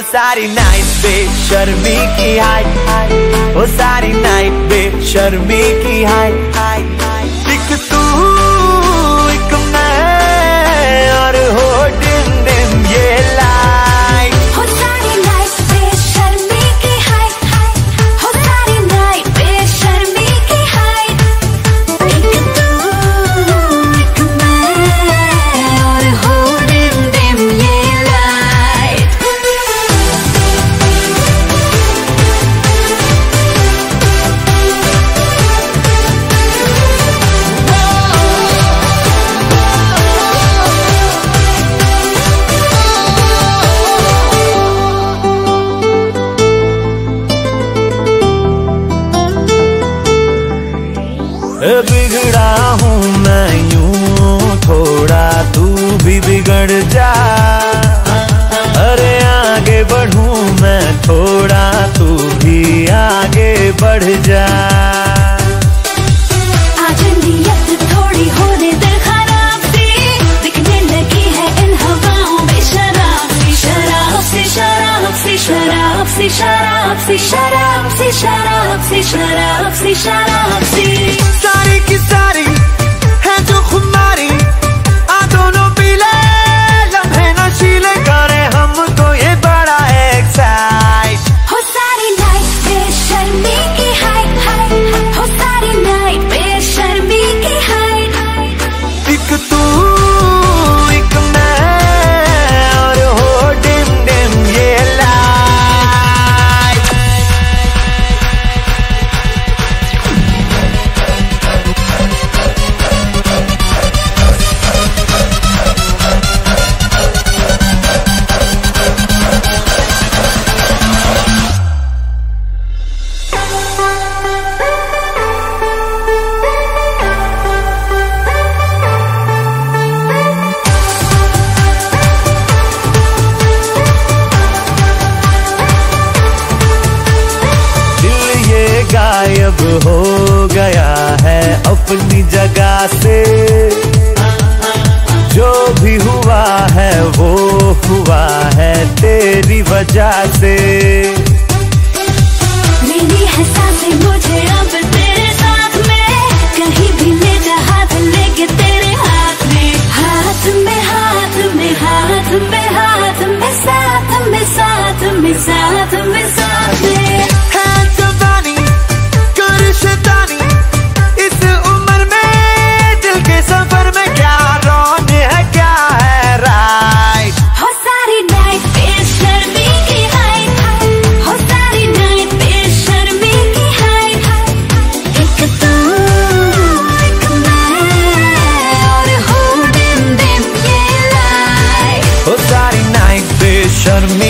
सारी नाइट बेशर्मी की हाय। वो सारी नाइट बेशर्मी की हाय। एक बिगड़ा हूँ मैं यूँ थोड़ा, तू भी बिगड़ जा। अरे आगे बढ़ूं मैं थोड़ा, तू भी आगे बढ़ जा। शराब सी शराब सी शराब सी शराब सी शराब सी सारी की सारी है जो खुमारी तेरी वजह से। मेरी हंसा साँसें मुझे तेरे साथ में। कहीं भी ले जा हाथ में। हाथ में हाथ में हाथ में हाथ में, साथ में साथ में साथ में। shut me